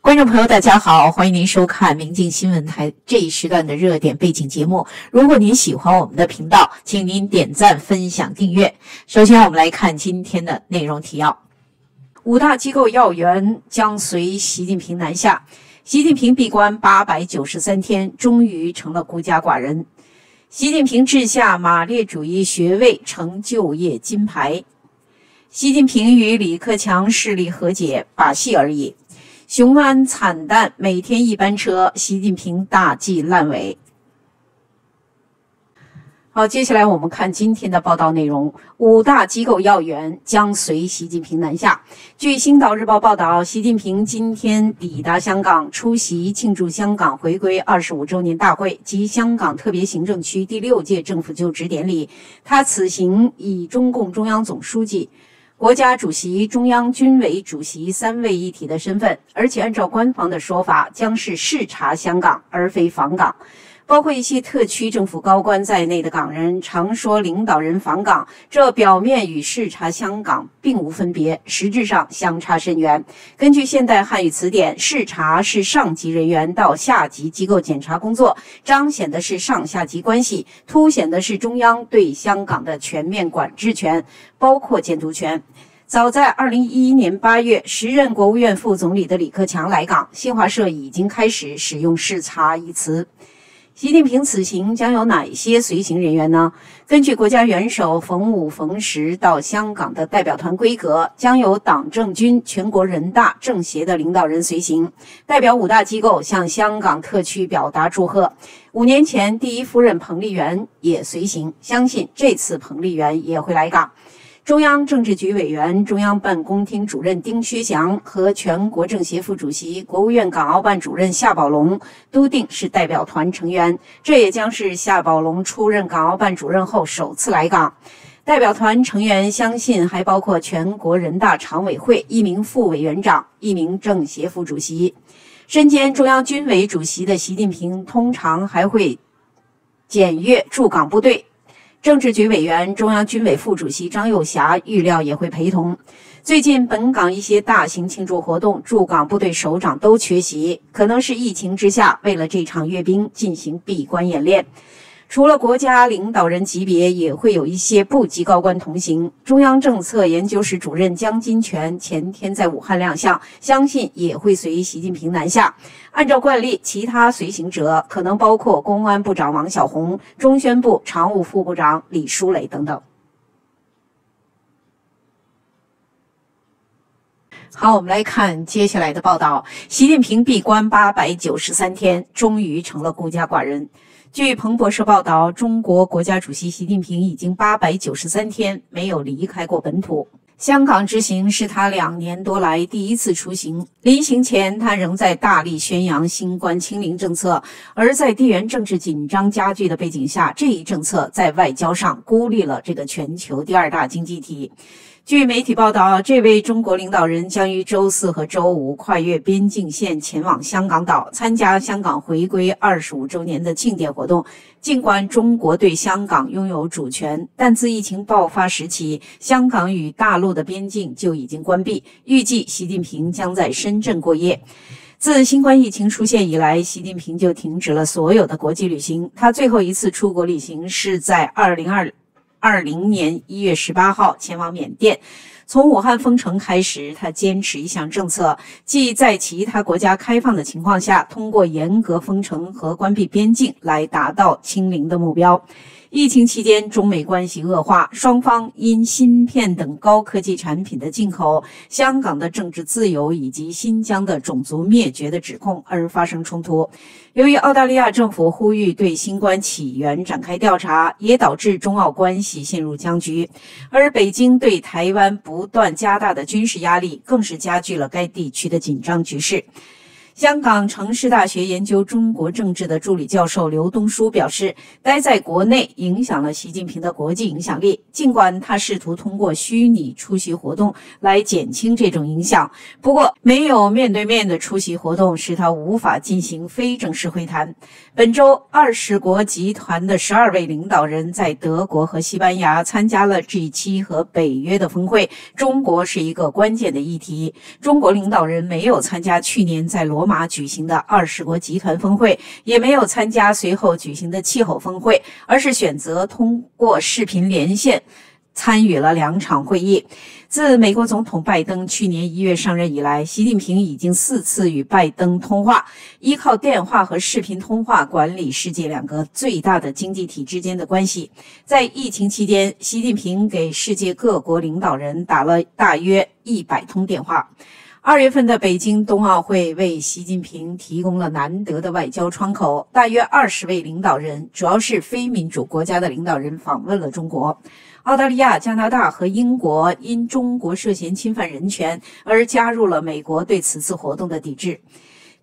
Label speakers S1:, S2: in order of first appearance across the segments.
S1: 观众朋友，大家好，欢迎您收看明镜新闻台这一时段的热点背景节目。如果您喜欢我们的频道，请您点赞、分享、订阅。首先，我们来看今天的内容提要：五大机构要员将随习近平南下。习近平闭关八百九十三天，终于成了孤家寡人。习近平治下马列主义学位成就业金牌。习近平与李克强势力和解，把戏而已。雄安惨淡，每天一班车，习近平大计烂尾。好，接下来我们看今天的报道内容：五大机构要员将随习近平南下。据《星岛日报》报道，习近平今天抵达香港，出席庆祝香港回归二十五周年大会及香港特别行政区第六届政府就职典礼。他此行以中共中央总书记。国家主席、中央军委主席三位一体的身份，而且按照官方的说法，将是视察香港而非访港。包括一些特区政府高官在内的港人常说领导人访港，这表面与视察香港并无分别，实质上相差甚远。根据现代汉语词典，视察是上级人员到下级机构检查工作，彰显的是上下级关系，凸显的是中央对香港的全面管制权，包括监督权。早在二零一一年八月，时任国务院副总理的李克强来港，新华社已经开始使用“视察”一词。习近平此行将有哪些随行人员呢？根据国家元首逢五逢十到香港的代表团规格，将有党政军、全国人大、政协的领导人随行，代表五大机构向香港特区表达祝贺。五年前，第一夫人彭丽媛也随行，相信这次彭丽媛也会来港。中央政治局委员、中央办公厅主任丁薛祥和全国政协副主席、国务院港澳办主任夏宝龙都定是代表团成员。这也将是夏宝龙出任港澳办主任后首次来港。代表团成员相信还包括全国人大常委会一名副委员长、一名政协副主席。身兼中央军委主席的习近平通常还会检阅驻港部队。政治局委员、中央军委副主席张又侠预料也会陪同。最近本港一些大型庆祝活动，驻港部队首长都缺席，可能是疫情之下为了这场阅兵进行闭关演练。除了国家领导人级别，也会有一些部级高官同行。中央政策研究室主任江金泉前天在武汉亮相，相信也会随习近平南下。按照惯例，其他随行者可能包括公安部长王小洪、中宣部常务副部长李书磊等等。好，我们来看接下来的报道：习近平闭关八百九十三天，终于成了孤家寡人。据彭博社报道，中国国家主席习近平已经八百九十三天没有离开过本土。香港之行是他两年多来第一次出行。临行前，他仍在大力宣扬新冠清零政策。而在地缘政治紧张加剧的背景下，这一政策在外交上孤立了这个全球第二大经济体。据媒体报道，这位中国领导人将于周四和周五跨越边境线前往香港岛，参加香港回归二十五周年的庆典活动。尽管中国对香港拥有主权，但自疫情爆发时起，香港与大陆的边境就已经关闭。预计习近平将在深圳过夜。自新冠疫情出现以来，习近平就停止了所有的国际旅行。他最后一次出国旅行是在二零二。二零年一月十八号前往缅甸，从武汉封城开始，他坚持一项政策，即在其他国家开放的情况下，通过严格封城和关闭边境来达到清零的目标。疫情期间，中美关系恶化，双方因芯片等高科技产品的进口、香港的政治自由以及新疆的种族灭绝的指控而发生冲突。由于澳大利亚政府呼吁对新冠起源展开调查，也导致中澳关系陷入僵局。而北京对台湾不断加大的军事压力，更是加剧了该地区的紧张局势。香港城市大学研究中国政治的助理教授刘东书表示，待在国内影响了习近平的国际影响力。尽管他试图通过虚拟出席活动来减轻这种影响，不过没有面对面的出席活动使他无法进行非正式会谈。本周，二十国集团的十二位领导人在德国和西班牙参加了 G7 和北约的峰会。中国是一个关键的议题。中国领导人没有参加去年在罗马举行的二十国集团峰会也没有参加随后举行的气候峰会，而是选择通过视频连线参与了两场会议。自美国总统拜登去年一月上任以来，习近平已经四次与拜登通话，依靠电话和视频通话管理世界两个最大的经济体之间的关系。在疫情期间，习近平给世界各国领导人打了大约一百通电话。二月份的北京冬奥会为习近平提供了难得的外交窗口，大约二十位领导人，主要是非民主国家的领导人访问了中国。澳大利亚、加拿大和英国因中国涉嫌侵犯人权而加入了美国对此次活动的抵制。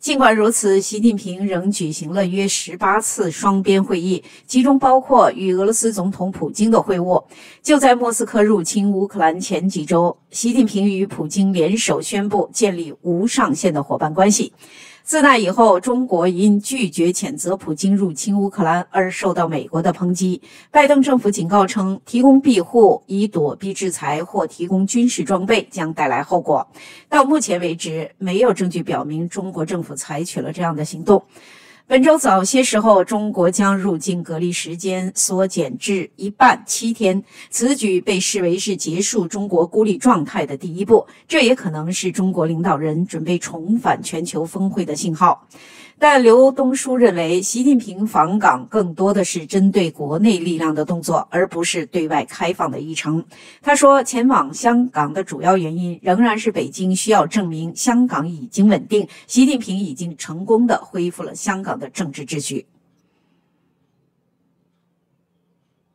S1: 尽管如此，习近平仍举行了约十八次双边会议，其中包括与俄罗斯总统普京的会晤。就在莫斯科入侵乌克兰前几周，习近平与普京联手宣布建立无上限的伙伴关系。自那以后，中国因拒绝谴责普京入侵乌克兰而受到美国的抨击。拜登政府警告称，提供庇护以躲避制裁或提供军事装备将带来后果。到目前为止，没有证据表明中国政府采取了这样的行动。本周早些时候，中国将入境隔离时间缩减至一半七天。此举被视为是结束中国孤立状态的第一步，这也可能是中国领导人准备重返全球峰会的信号。但刘东书认为，习近平访港更多的是针对国内力量的动作，而不是对外开放的议程。他说，前往香港的主要原因仍然是北京需要证明香港已经稳定，习近平已经成功的恢复了香港的政治秩序。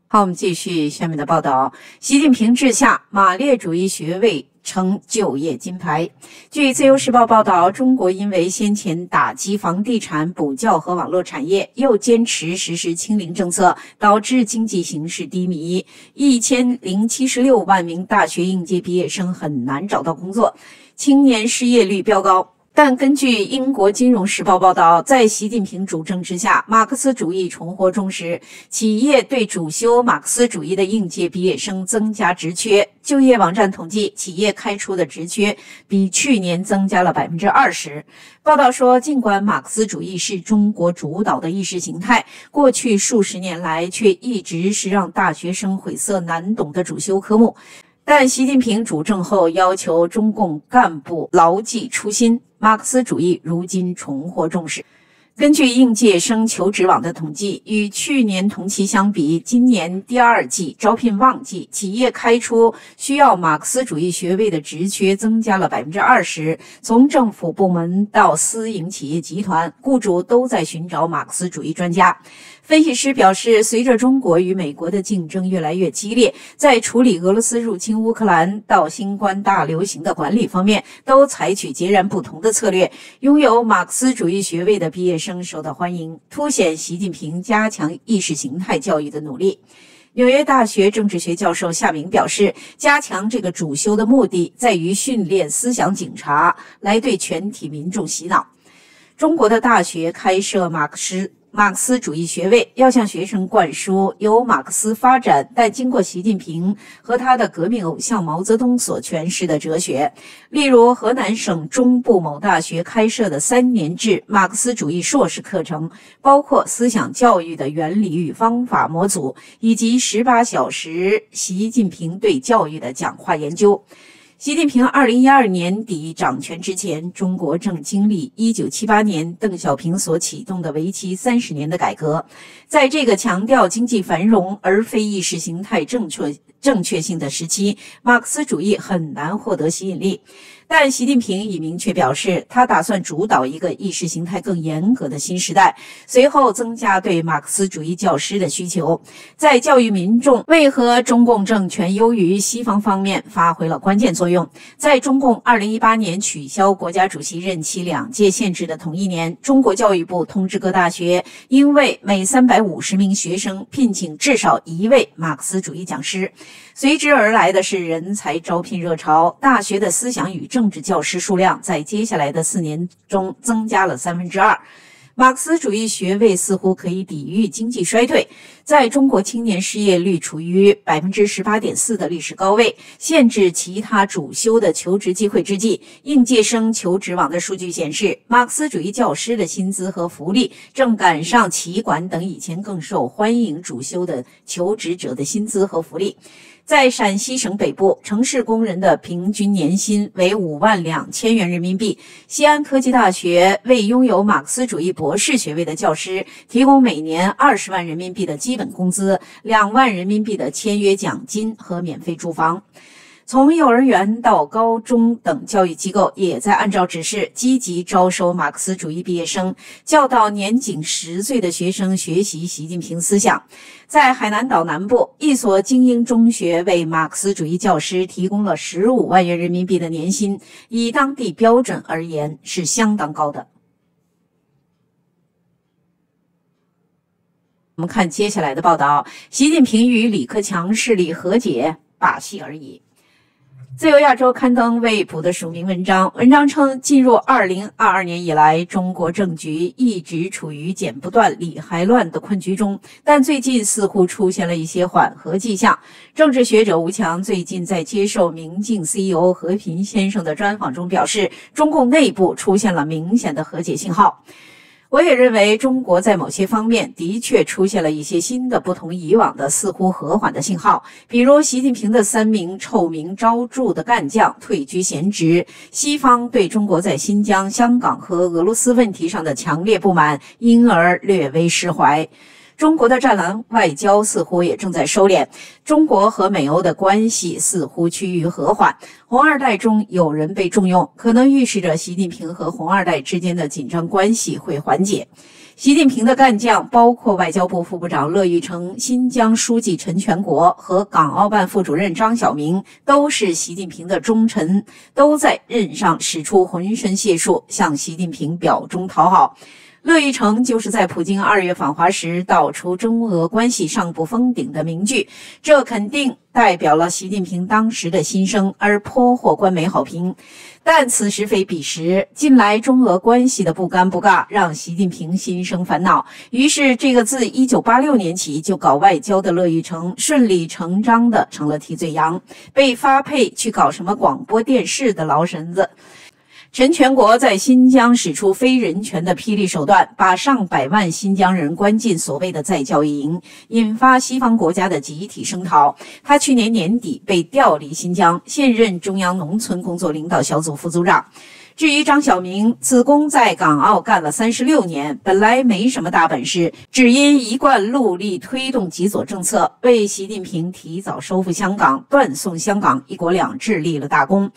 S1: 好，我们继续下面的报道：习近平治下，马列主义学位。称就业金牌。据自由时报报道，中国因为先前打击房地产、补教和网络产业，又坚持实施清零政策，导致经济形势低迷，一千零七十六万名大学应届毕业生很难找到工作，青年失业率飙高。但根据英国《金融时报》报道，在习近平主政之下，马克思主义重获重视，企业对主修马克思主义的应届毕业生增加职缺。就业网站统计，企业开出的职缺比去年增加了百分之二十。报道说，尽管马克思主义是中国主导的意识形态，过去数十年来却一直是让大学生晦涩难懂的主修科目。但习近平主政后，要求中共干部牢记初心。马克思主义如今重获重视。根据应届生求职网的统计，与去年同期相比，今年第二季招聘旺季，企业开出需要马克思主义学位的职缺增加了百分之二十。从政府部门到私营企业集团，雇主都在寻找马克思主义专家。分析师表示，随着中国与美国的竞争越来越激烈，在处理俄罗斯入侵乌克兰到新冠大流行的管理方面，都采取截然不同的策略。拥有马克思主义学位的毕业。生受到欢迎，凸显习近平加强意识形态教育的努力。纽约大学政治学教授夏明表示，加强这个主修的目的在于训练思想警察，来对全体民众洗脑。中国的大学开设马克思。马克思主义学位要向学生灌输由马克思发展，但经过习近平和他的革命偶像毛泽东所诠释的哲学。例如，河南省中部某大学开设的三年制马克思主义硕士课程，包括思想教育的原理与方法模组，以及十八小时习近平对教育的讲话研究。习近平二零一二年底掌权之前，中国正经历一九七八年邓小平所启动的为期三十年的改革。在这个强调经济繁荣而非意识形态正确正确性的时期，马克思主义很难获得吸引力。但习近平已明确表示，他打算主导一个意识形态更严格的新时代。随后增加对马克思主义教师的需求，在教育民众为何中共政权优于西方方面发挥了关键作用。在中共2018年取消国家主席任期两届限制的同一年，中国教育部通知各大学，应为每350名学生聘请至少一位马克思主义讲师。随之而来的是人才招聘热潮，大学的思想与政治教师数量在接下来的四年中增加了三分之二。马克思主义学位似乎可以抵御经济衰退，在中国青年失业率处于百分之十八点四的历史高位，限制其他主修的求职机会之际，应届生求职网的数据显示，马克思主义教师的薪资和福利正赶上企管等以前更受欢迎主修的求职者的薪资和福利。在陕西省北部，城市工人的平均年薪为五万两千元人民币。西安科技大学为拥有马克思主义博士学位的教师提供每年二十万人民币的基本工资、两万人民币的签约奖金和免费住房。从幼儿园到高中等教育机构，也在按照指示积极招收马克思主义毕业生，教导年仅十岁的学生学习习近平思想。在海南岛南部，一所精英中学为马克思主义教师提供了十五万元人民币的年薪，以当地标准而言是相当高的。我们看接下来的报道：习近平与李克强势力和解，把戏而已。自由亚洲刊登未卜的署名文章，文章称，进入二零二二年以来，中国政局一直处于剪不断、理还乱的困局中，但最近似乎出现了一些缓和迹象。政治学者吴强最近在接受明镜 CEO 和平先生的专访中表示，中共内部出现了明显的和解信号。我也认为，中国在某些方面的确出现了一些新的、不同以往的、似乎和缓的信号。比如，习近平的三名臭名昭著的干将退居闲职；西方对中国在新疆、香港和俄罗斯问题上的强烈不满，因而略微释怀。中国的战狼外交似乎也正在收敛，中国和美欧的关系似乎趋于和缓。红二代中有人被重用，可能预示着习近平和红二代之间的紧张关系会缓解。习近平的干将包括外交部副部长乐玉成、新疆书记陈全国和港澳办副主任张晓明，都是习近平的忠臣，都在任上使出浑身解数向习近平表忠讨好。乐玉成就是在普京二月访华时道出中俄关系尚不封顶的名句，这肯定代表了习近平当时的心声，而颇获官媒好评。但此时非彼时，近来中俄关系的不尴不尬让习近平心生烦恼，于是这个自1986年起就搞外交的乐玉成顺理成章的成了替罪羊，被发配去搞什么广播电视的劳神子。陈全国在新疆使出非人权的霹雳手段，把上百万新疆人关进所谓的再教育营，引发西方国家的集体声讨。他去年年底被调离新疆，现任中央农村工作领导小组副组长。至于张晓明，此公在港澳干了三十六年，本来没什么大本事，只因一贯戮力推动极左政策，为习近平提早收复香港、断送香港“一国两制”立了大功。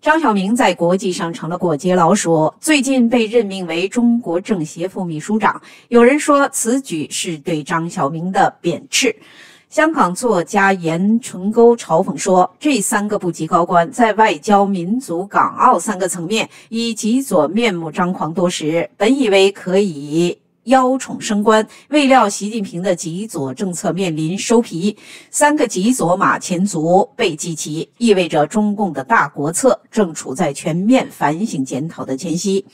S1: 张晓明在国际上成了过街老鼠，最近被任命为中国政协副秘书长。有人说此举是对张晓明的贬斥。香港作家严纯沟嘲讽说：“这三个部级高官在外交、民族、港澳三个层面以极左面目张狂多时，本以为可以。”邀宠升官，未料习近平的极左政策面临收皮，三个极左马前卒被记齐，意味着中共的大国策正处在全面反省检讨的前夕。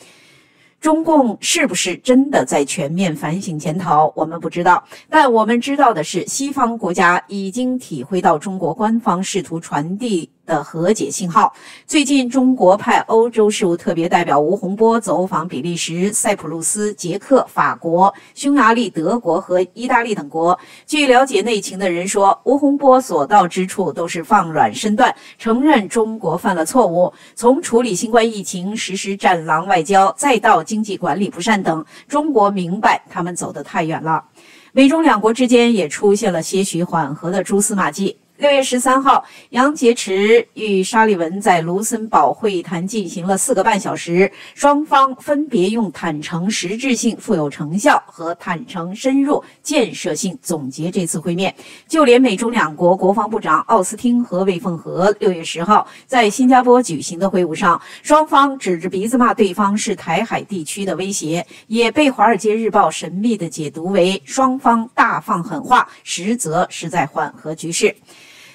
S1: 中共是不是真的在全面反省检讨，我们不知道。但我们知道的是，西方国家已经体会到中国官方试图传递。的和解信号。最近，中国派欧洲事务特别代表吴洪波走访比利时、塞浦路斯、捷克、法国、匈牙利、德国和意大利等国。据了解内情的人说，吴洪波所到之处都是放软身段，承认中国犯了错误。从处理新冠疫情、实施“战狼外交”，再到经济管理不善等，中国明白他们走得太远了。美中两国之间也出现了些许缓和的蛛丝马迹。六月十三号，杨洁篪与沙利文在卢森堡会谈进行了四个半小时，双方分别用坦诚、实质性、富有成效和坦诚、深入、建设性总结这次会面。就连美中两国国防部长奥斯汀和魏凤和六月十号在新加坡举行的会晤上，双方指着鼻子骂对方是台海地区的威胁，也被《华尔街日报》神秘地解读为双方大放狠话，实则是在缓和局势。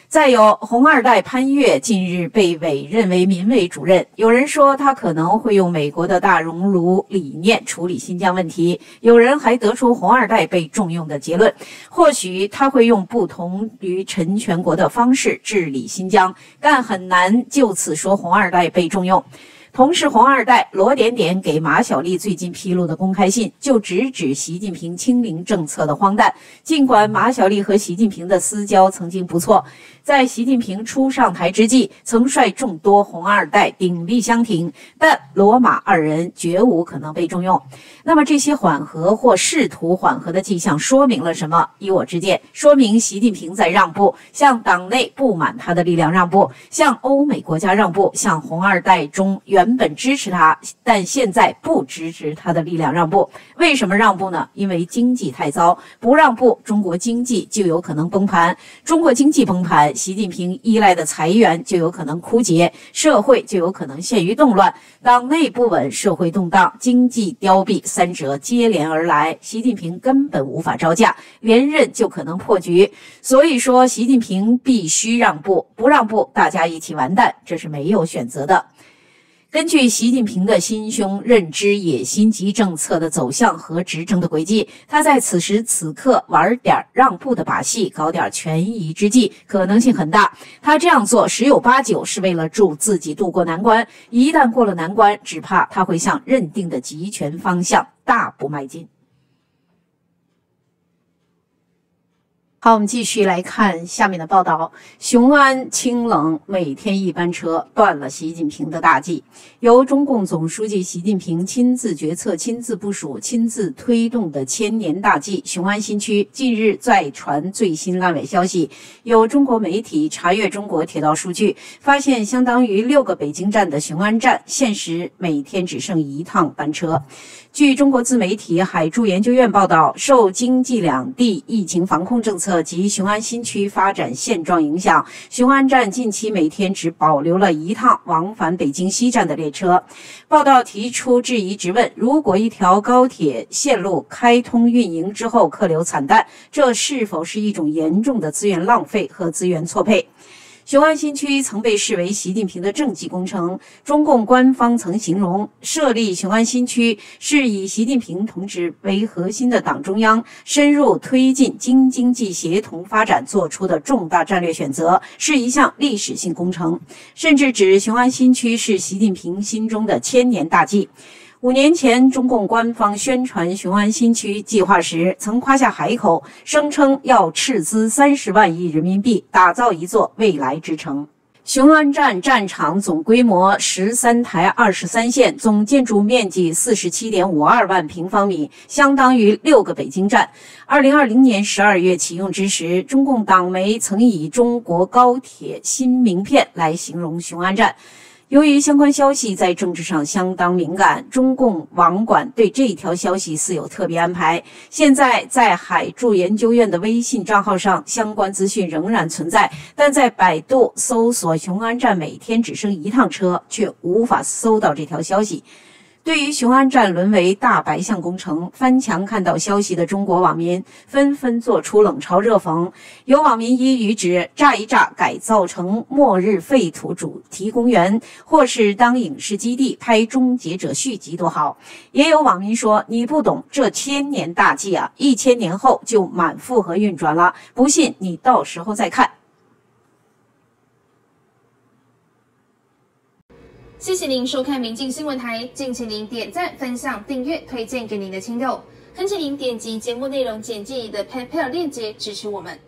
S1: 再有，红二代潘岳近日被委任为民委主任，有人说他可能会用美国的大熔炉理念处理新疆问题，有人还得出红二代被重用的结论，或许他会用不同于陈全国的方式治理新疆，但很难就此说红二代被重用。同是红二代，罗点点给马晓丽最近披露的公开信，就直指习近平清零政策的荒诞。尽管马晓丽和习近平的私交曾经不错，在习近平初上台之际，曾率众多红二代鼎力相挺，但罗马二人绝无可能被重用。那么，这些缓和或试图缓和的迹象说明了什么？依我之见，说明习近平在让步，向党内不满他的力量让步，向欧美国家让步，向红二代中原。原本支持他，但现在不支持他的力量让步。为什么让步呢？因为经济太糟，不让步，中国经济就有可能崩盘。中国经济崩盘，习近平依赖的财源就有可能枯竭，社会就有可能陷于动乱。党内不稳，社会动荡，经济凋敝，三者接连而来，习近平根本无法招架，连任就可能破局。所以说，习近平必须让步，不让步，大家一起完蛋，这是没有选择的。根据习近平的心胸、认知、野心及政策的走向和执政的轨迹，他在此时此刻玩点让步的把戏，搞点权宜之计，可能性很大。他这样做十有八九是为了助自己渡过难关。一旦过了难关，只怕他会向认定的集权方向大步迈进。好，我们继续来看下面的报道。雄安清冷每天一班车断了习近平的大计。由中共总书记习近平亲自决策、亲自部署、亲自推动的千年大计——雄安新区，近日再传最新烂尾消息。有中国媒体查阅中国铁道数据，发现相当于六个北京站的雄安站，现实每天只剩一趟班车。据中国自媒体海珠研究院报道，受京冀两地疫情防控政策及雄安新区发展现状影响，雄安站近期每天只保留了一趟往返北京西站的列车。报道提出质疑质问：如果一条高铁线路开通运营之后客流惨淡，这是否是一种严重的资源浪费和资源错配？雄安新区曾被视为习近平的政绩工程。中共官方曾形容，设立雄安新区是以习近平同志为核心的党中央深入推进京津冀协同发展做出的重大战略选择，是一项历史性工程，甚至指雄安新区是习近平心中的千年大计。五年前，中共官方宣传雄安新区计划时，曾夸下海口，声称要斥资三十万亿人民币打造一座未来之城。雄安站站场总规模十三台二十三线，总建筑面积四十七点五二万平方米，相当于六个北京站。二零二零年十二月启用之时，中共党媒曾以“中国高铁新名片”来形容雄安站。由于相关消息在政治上相当敏感，中共网管对这条消息似有特别安排。现在在海柱研究院的微信账号上，相关资讯仍然存在，但在百度搜索“雄安站每天只剩一趟车”，却无法搜到这条消息。对于雄安站沦为大白象工程，翻墙看到消息的中国网民纷纷做出冷嘲热讽。有网民一语指炸一炸，改造成末日废土主题公园，或是当影视基地拍《终结者》续集多好。也有网民说：“你不懂这千年大计啊，一千年后就满负荷运转了，不信你到时候再看。”
S2: 谢谢您收看《明镜新闻台》，敬请您点赞、分享、订阅、推荐给您的亲友，恳请您点击节目内容简介里的 PayPal 链接支持我们。